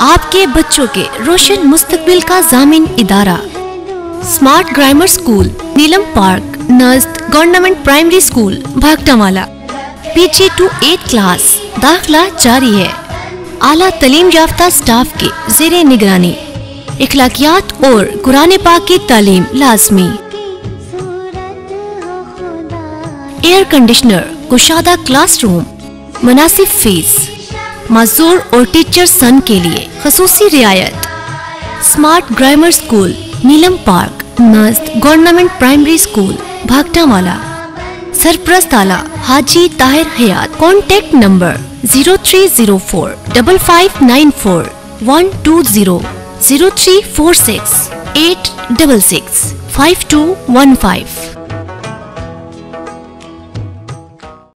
आपके बच्चों के रोशन मुस्तकबिल का जामिन इदारा। Smart grammar school, Neelam park Najd government primary school, Bhagtawala. पीछे टू एट क्लास, दाखला जारी है। आला तलीम याफ्ता स्टाफ के जेर निगरानी। इखलाकियात और कुरान पाक की तालीम लाजमी। एयर कंडीशनर, कुशादा क्लासरूम, मुनासिब फ़ीस। मजदूर और टीचर सन के लिए खसूसी रियायत। Smart grammar school Neelam park, Najd government primary school Bhagtawala सरप्रस्त आला, Haji Tahir Hayat. Contact number zero three zero four, double five nine four, one two zero zero three four six, eight double six, five two one five.